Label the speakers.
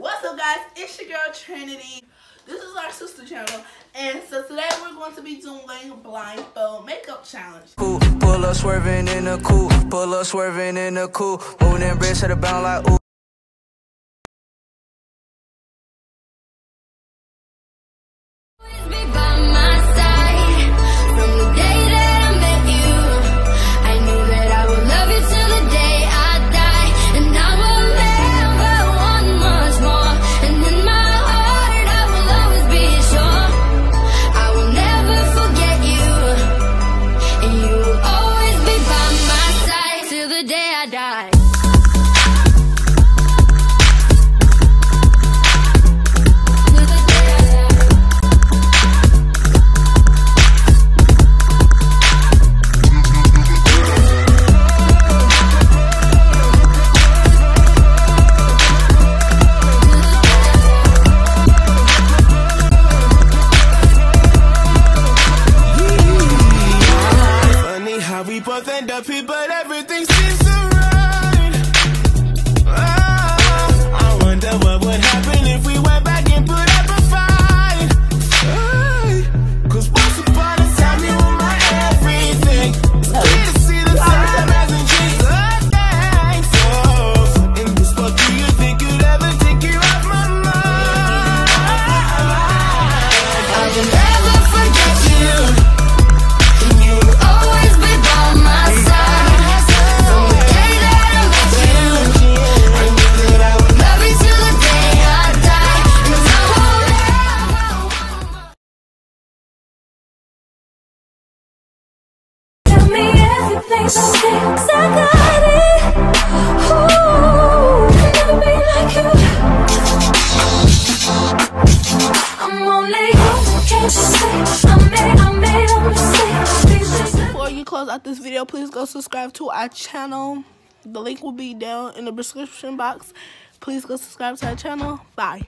Speaker 1: What's up guys? It's your girl Trinity. This is our sister channel and so today we're going to be doing blindfold makeup challenge.
Speaker 2: Cool, pull up swerving in the cool, pull up swerving in the cool, moving that wrist at the bound like ooh.
Speaker 3: people and the
Speaker 4: people, everything. Seems
Speaker 1: close out this video, please go subscribe to our channel. The link will be down in the description box. Please go subscribe to our channel. Bye.